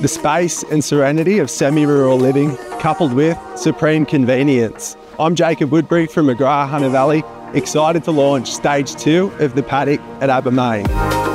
The space and serenity of semi-rural living coupled with supreme convenience. I'm Jacob Woodbury from McGrath Hunter Valley, excited to launch stage two of the paddock at Abermain.